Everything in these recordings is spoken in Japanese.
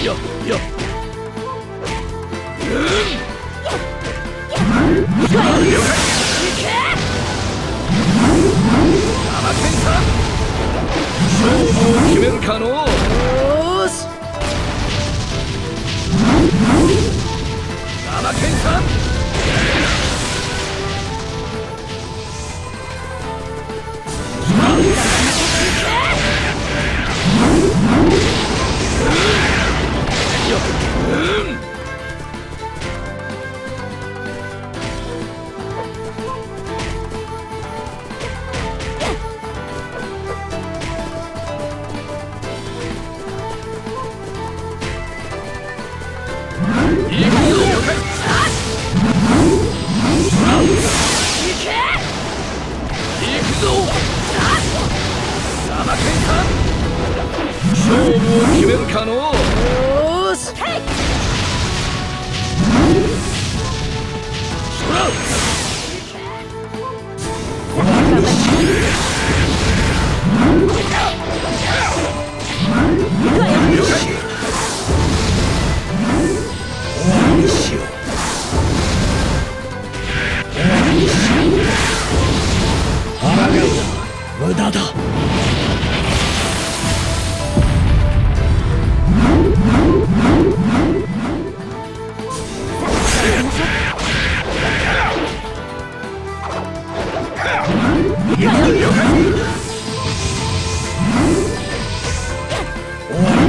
勝負を決めるかのう。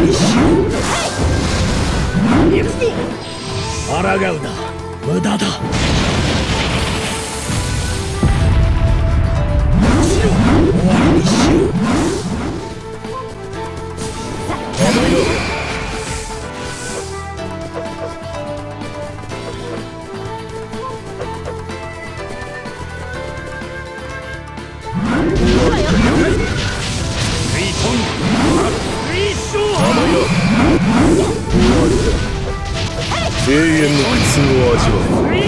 抗うな。無駄だ。永遠の苦痛を味わう。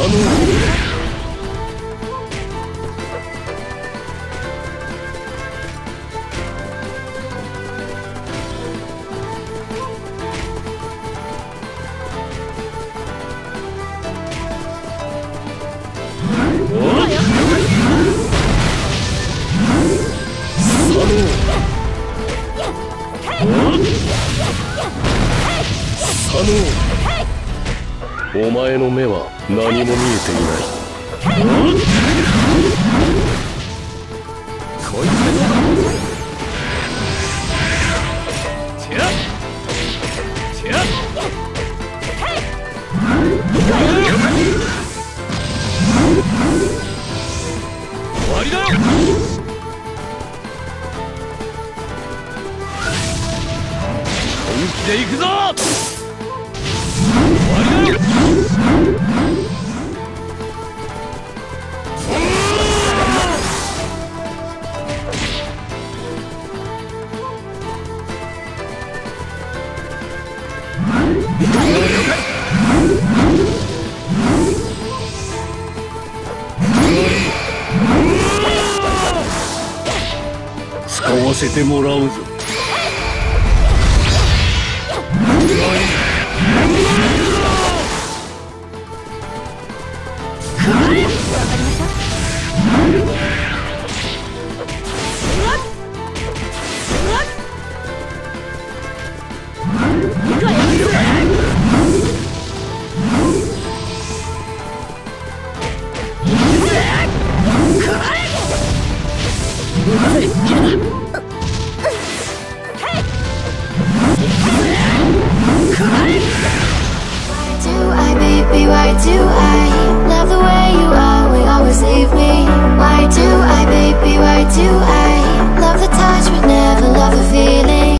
可能。お前の目は何も見えていない。こいつでどうだチェアチェア終わりだ本気で行くぞ！使わせてもらうぞ「do I,